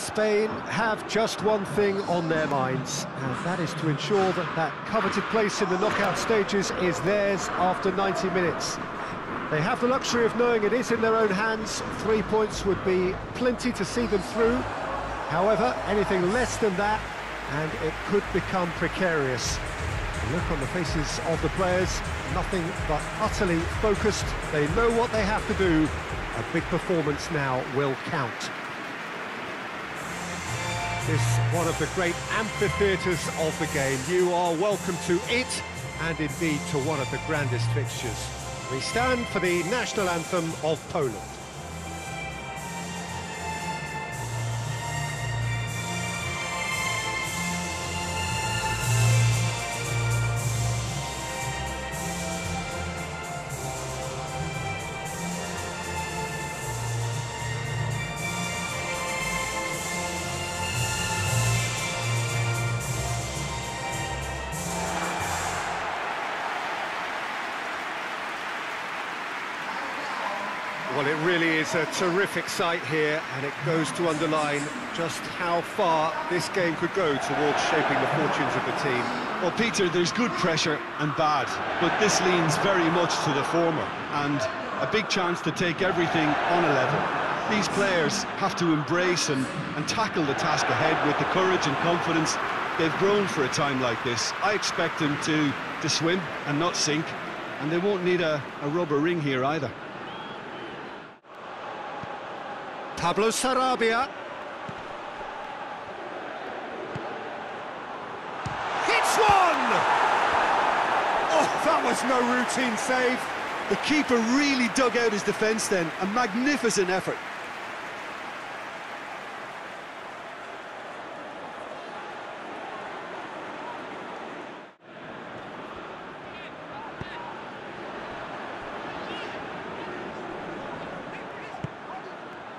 Spain have just one thing on their minds, and that is to ensure that that coveted place in the knockout stages is theirs after 90 minutes. They have the luxury of knowing it is in their own hands. Three points would be plenty to see them through. However, anything less than that, and it could become precarious. Look on the faces of the players, nothing but utterly focused. They know what they have to do. A big performance now will count. This one of the great amphitheatres of the game. You are welcome to it, and indeed to one of the grandest fixtures. We stand for the national anthem of Poland. Well, it really is a terrific sight here, and it goes to underline just how far this game could go towards shaping the fortunes of the team. Well, Peter, there's good pressure and bad, but this leans very much to the former, and a big chance to take everything on a level. These players have to embrace and, and tackle the task ahead with the courage and confidence they've grown for a time like this. I expect them to, to swim and not sink, and they won't need a, a rubber ring here either. Pablo Sarabia. Hits one! Oh, that was no routine save. The keeper really dug out his defence then, a magnificent effort.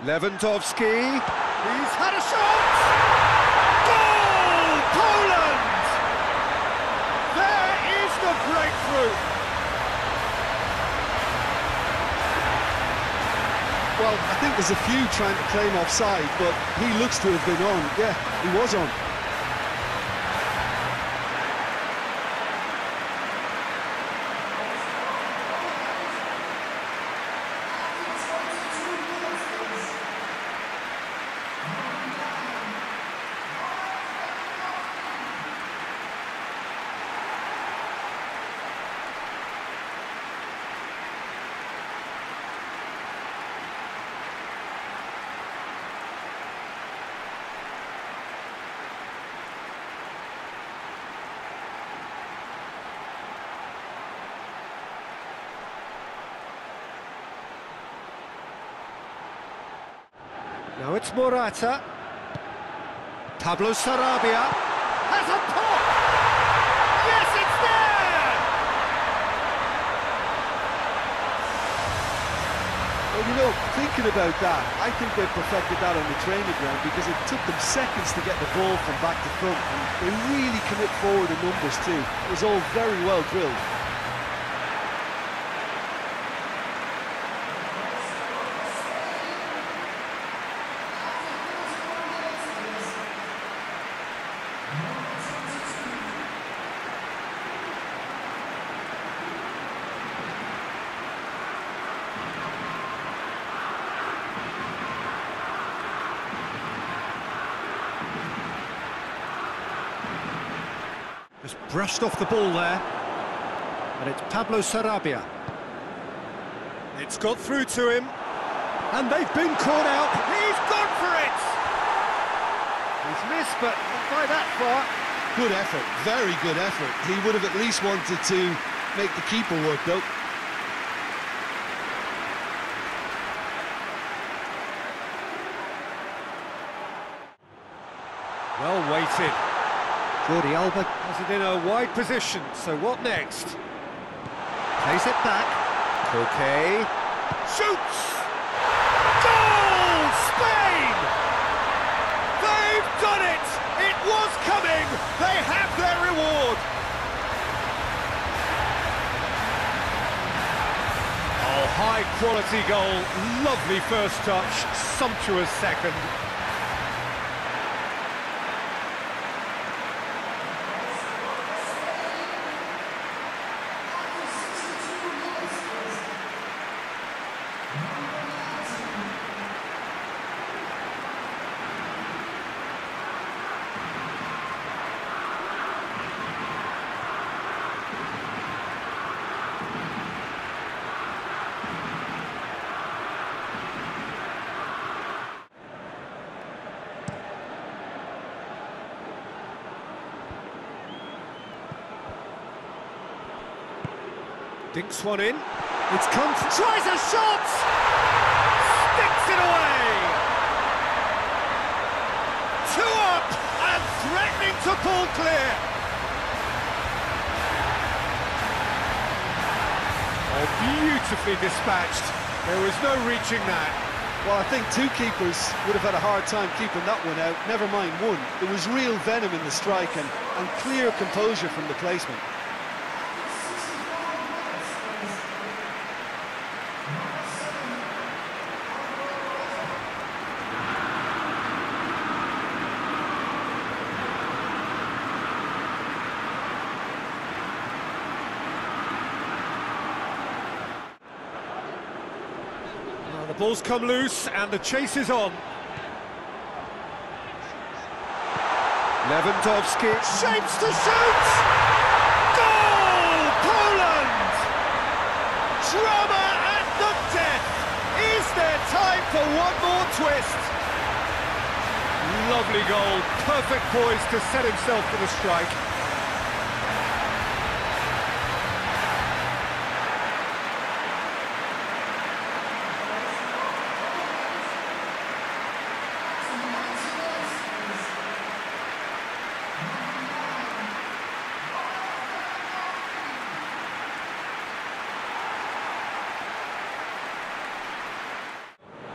Lewandowski. He's had a shot! Goal! Poland! There is the breakthrough! Well, I think there's a few trying to claim offside, but he looks to have been on. Yeah, he was on. Now it's Morata. Pablo Sarabia has a pop! Yes, it's there! Well, you know, thinking about that, I think they perfected that on the training ground because it took them seconds to get the ball from back to front, and they really commit forward in numbers too. It was all very well drilled. Just brushed off the ball there. And it's Pablo Sarabia. It's got through to him. And they've been caught out. He's gone for it! He's missed, but not by that far. Good effort, very good effort. He would have at least wanted to make the keeper work, though. Well weighted. Jordi Alba has it in a wide position, so what next? Plays it back. Koke. Shoots! Goal! Spain! They've done it! It was coming! They have their reward! Oh, high quality goal. Lovely first touch. Sumptuous second. Dinks one in. It's come. Tries a shot! Sticks it away! Two up and threatening to pull clear. Oh, beautifully dispatched. There was no reaching that. Well, I think two keepers would have had a hard time keeping that one out, never mind one. There was real venom in the strike and, and clear composure from the placement. Ball's come loose and the chase is on. Lewandowski shapes to shoot! Goal! Poland! Drama at the death! Is there time for one more twist? Lovely goal, perfect poise to set himself for the strike.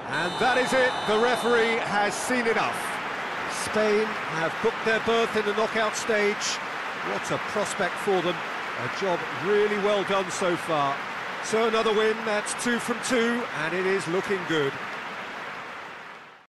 And that is it, the referee has seen enough. Spain have booked their berth in the knockout stage. What a prospect for them. A job really well done so far. So another win, that's two from two, and it is looking good.